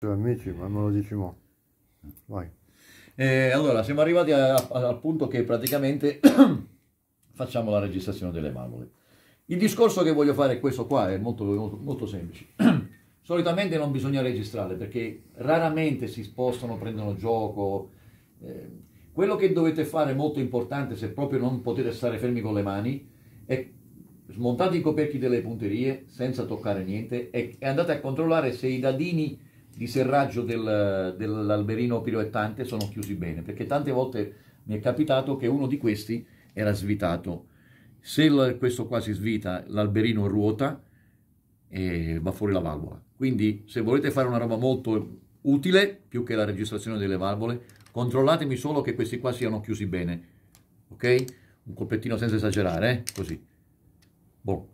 Amici, ma me lo dici mo. Vai. Eh, allora, siamo arrivati a- a- al punto che praticamente facciamo la registrazione delle valvole. Il discorso che voglio fare è questo qua, è molto, molto, molto semplice. Solitamente non bisogna registrare perché raramente si spostano, prendono gioco. Eh, quello che dovete fare molto importante, se proprio non potete stare fermi con le mani, è smontate i coperchi delle punterie senza toccare niente e, e andate a controllare se i dadini di serraggio del- dell'alberino piroettante sono chiusi bene, perché tante volte mi è capitato che uno di questi era svitato. Se il- questo qua si svita, l'alberino ruota e va fuori la valvola. Quindi se volete fare una roba molto utile, più che la registrazione delle valvole, controllatemi solo che questi qua siano chiusi bene, ok? Un colpettino senza esagerare, eh? Così. Boh.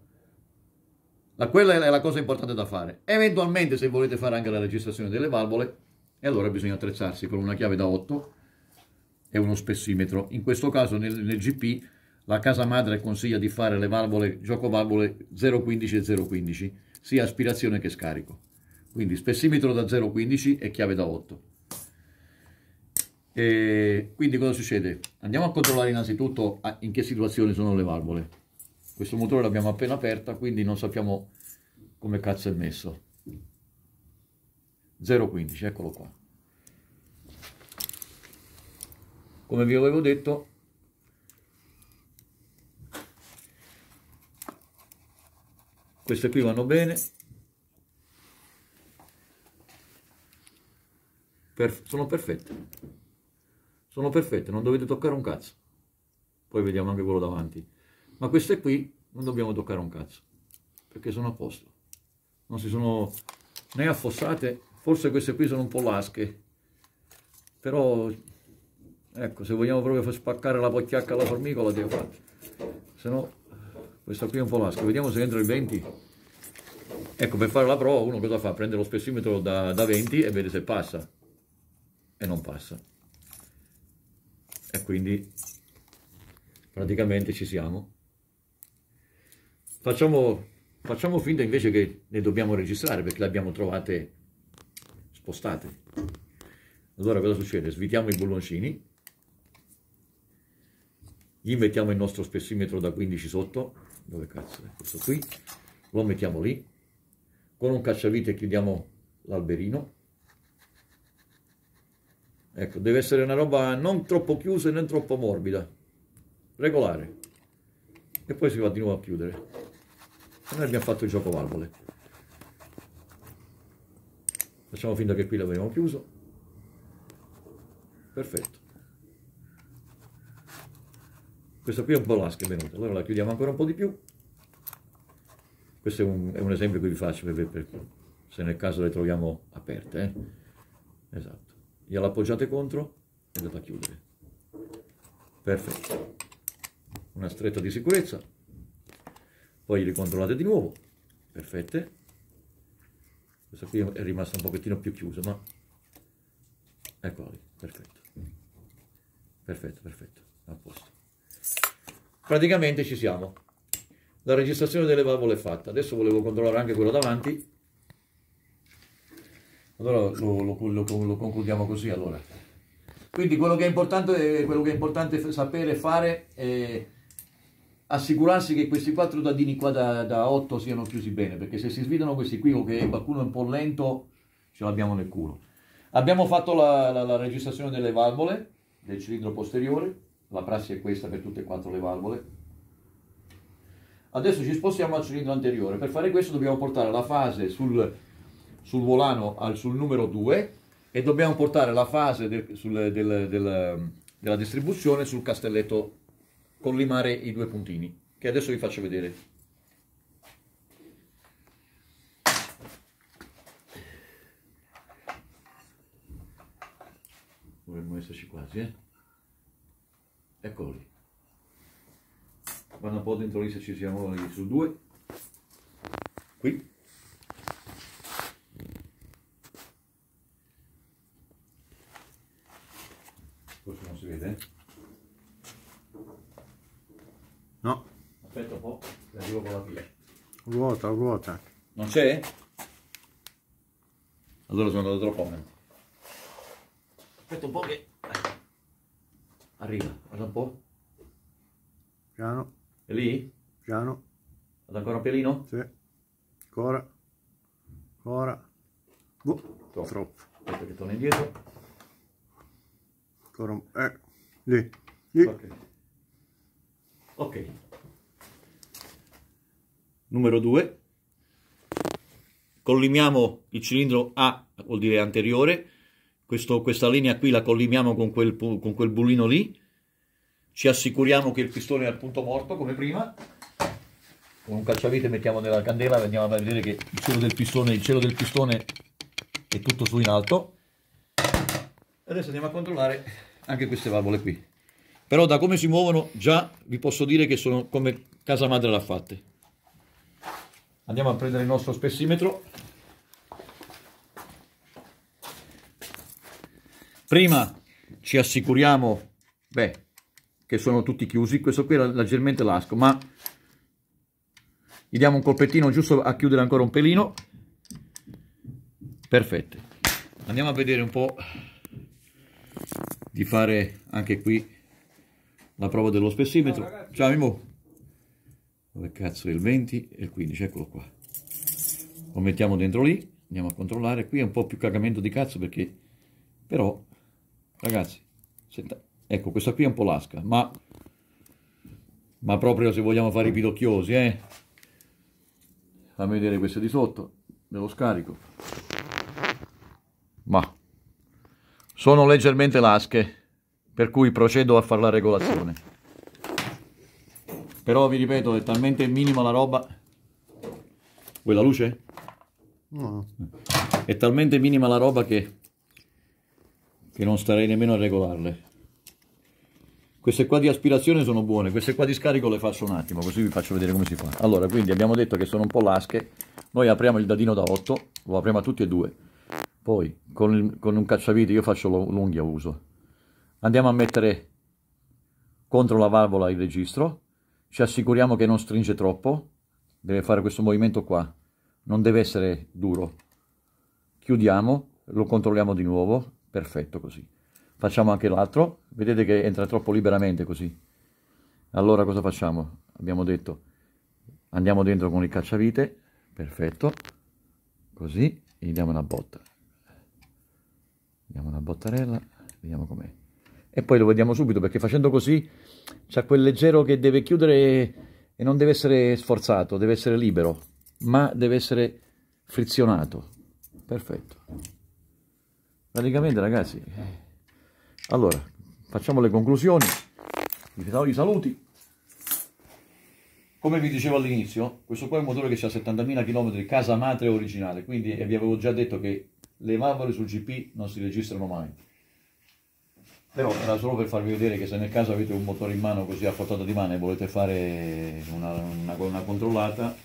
La, quella è la cosa importante da fare. Eventualmente, se volete fare anche la registrazione delle valvole, e allora bisogna attrezzarsi con una chiave da 8 e uno spessimetro. In questo caso, nel, nel GP, la casa madre consiglia di fare le valvole, gioco valvole 0,15 e 0,15, sia aspirazione che scarico. Quindi spessimetro da 0,15 e chiave da 8. E quindi cosa succede? Andiamo a controllare innanzitutto in che situazione sono le valvole. Questo motore l'abbiamo appena aperta, quindi non sappiamo come cazzo è messo. 0,15, eccolo qua. Come vi avevo detto, queste qui vanno bene. Per- sono perfette. Sono perfette, non dovete toccare un cazzo. Poi vediamo anche quello davanti. Ma queste qui non dobbiamo toccare un cazzo, perché sono a posto. Non si sono né affossate, forse queste qui sono un po' lasche, però ecco, se vogliamo proprio far spaccare la pocchiacca alla formicola, devo fare. Se no, questa qui è un po' lasca. Vediamo se entra il 20. Ecco, per fare la prova uno cosa fa? Prende lo spessimetro da, da 20 e vede se passa. E non passa. E quindi praticamente ci siamo. Facciamo, facciamo finta invece che ne dobbiamo registrare perché le abbiamo trovate spostate. Allora cosa succede? Svitiamo i bulloncini, gli mettiamo il nostro spessimetro da 15 sotto, dove cazzo è questo qui, lo mettiamo lì, con un cacciavite chiudiamo l'alberino. Ecco, deve essere una roba non troppo chiusa e non troppo morbida, regolare. E poi si va di nuovo a chiudere. Noi abbiamo fatto il gioco valvole. Facciamo finta che qui l'abbiamo chiuso. Perfetto. Questa qui è un po' lasca è venuta, allora la chiudiamo ancora un po' di più. Questo è un, è un esempio che vi faccio per, per- se nel caso le troviamo aperte. eh. Esatto. Gliela appoggiate contro e andate a chiudere. Perfetto. Una stretta di sicurezza. Poi li controllate di nuovo. Perfette. Questa qui è rimasta un pochettino più chiusa, ma eccola lì, perfetto. Perfetto, perfetto, a posto. Praticamente ci siamo. La registrazione delle valvole è fatta. Adesso volevo controllare anche quello davanti. Allora lo, lo- lo- lo concludiamo così allora. Quindi quello che è importante, quello che è importante sapere fare è assicurarsi che questi quattro dadini qua da, da 8 siano chiusi bene, perché se si svidano questi qui o che qualcuno è un po' lento, ce l'abbiamo nel culo. Abbiamo fatto la, la- la registrazione delle valvole del cilindro posteriore, la prassi è questa per tutte e quattro le valvole. Adesso ci spostiamo al cilindro anteriore, per fare questo dobbiamo portare la fase sul, sul volano al, sul numero 2 e dobbiamo portare la fase del- sul- del- del- della distribuzione sul castelletto collimare i due puntini, che adesso vi faccio vedere. Dovremmo esserci quasi, eh? Eccolo lì. Vanno un po' dentro lì se ci siamo lì su due. Qui. Forse non si vede, eh? No, Aspetta un po', che arrivo con la fila. ruota, ruota. Non c'è? Allora sono andato troppo avanti. Aspetta un po' che... Arriva, guarda un po'. Piano, È lì? piano, Vado ancora un pelino? sì. Ancora, ancora. Boh, Troppo. troppo. Aspetta che torno indietro. Ancora un... Eh, lì, lì. Ok. Ok. Numero 2. Collimiamo il cilindro A, vuol dire anteriore. Questo- questa linea qui la collimiamo con quel, con quel bulino lì. Ci assicuriamo che il pistone è al punto morto, come prima. Con un cacciavite mettiamo nella candela e andiamo a vedere che il cielo del pistone, il cielo del pistone è tutto su in alto. Adesso andiamo a controllare anche queste valvole qui. Però da come si muovono già vi posso dire che sono come casa madre l'ha fatte. Andiamo a prendere il nostro spessimetro. Prima ci assicuriamo beh, che sono tutti chiusi. Questo qui era leggermente lasco, ma gli diamo un colpettino giusto a chiudere ancora un pelino. Perfetto. Andiamo a vedere un po' di fare anche qui la prova dello spessimetro. Ciao Mimo. Dove cazzo è il 20 e il 15? Eccolo qua. Lo mettiamo dentro lì, andiamo a controllare. Qui è un po' più cagamento di cazzo perché... Però, ragazzi, senta- ecco, questa qui è un po' lasca, ma... Ma proprio se vogliamo fare i pidocchiosi, eh. Fammi vedere queste di sotto, me lo scarico. Ma sono leggermente lasche, per cui procedo a fare la regolazione. Però vi ripeto, è talmente minima la roba. Vuoi la luce? No, È talmente minima la roba che, che non starei nemmeno a regolarle. Queste qua di aspirazione sono buone, queste qua di scarico le faccio un attimo, così vi faccio vedere come si fa. Allora, quindi abbiamo detto che sono un po' lasche, noi apriamo il dadino da 8, lo apriamo a tutti e due, poi con, il- con un cacciavite, io faccio l'unghia uso, andiamo a mettere contro la valvola il registro, ci assicuriamo che non stringe troppo, deve fare questo movimento qua, non deve essere duro, chiudiamo, lo controlliamo di nuovo, perfetto così. Facciamo anche l'altro, vedete che entra troppo liberamente così. Allora cosa facciamo? Abbiamo detto, andiamo dentro con il cacciavite, perfetto, così, e gli diamo una botta. Diamo una bottarella, vediamo com'è. E poi lo vediamo subito perché facendo così c'è quel leggero che deve chiudere e non deve essere sforzato, deve essere libero, ma deve essere frizionato. Perfetto. Praticamente ragazzi, eh, allora facciamo le conclusioni, vi do i saluti. Come vi dicevo all'inizio, questo qua è un motore che ha 70.000 km casa madre originale, quindi eh, vi avevo già detto che le valvole sul GP non si registrano mai. Però era solo per farvi vedere che se nel caso avete un motore in mano così a portata di mano e volete fare una, una- una controllata,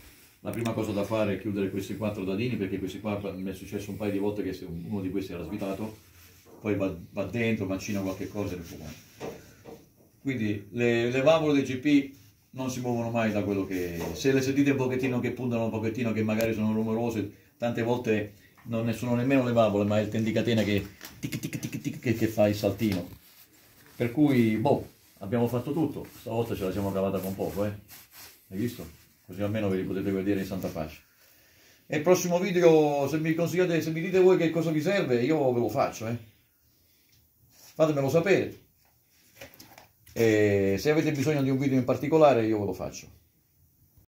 la prima cosa da fare è chiudere questi quattro dadini perché questi qua mi è successo un paio di volte che uno di questi era svitato, poi va, va dentro, macina qualche cosa e può. Quindi le, le valvole del GP non si muovono mai da quello che... Se le sentite un pochettino che puntano un pochettino, che magari sono rumorose, tante volte non ne sono nemmeno le valvole, ma è il tendicatena che, tic, tic, tic, tic, che fa il saltino. Per cui, boh, abbiamo fatto tutto. Stavolta ce la siamo cavata con poco, eh. Hai visto? Così almeno ve li potete vedere in santa pace. E il prossimo video, se mi consigliate, se mi dite voi che cosa vi serve, io ve lo faccio, eh. Fatemelo sapere. E se avete bisogno di un video in particolare, io ve lo faccio.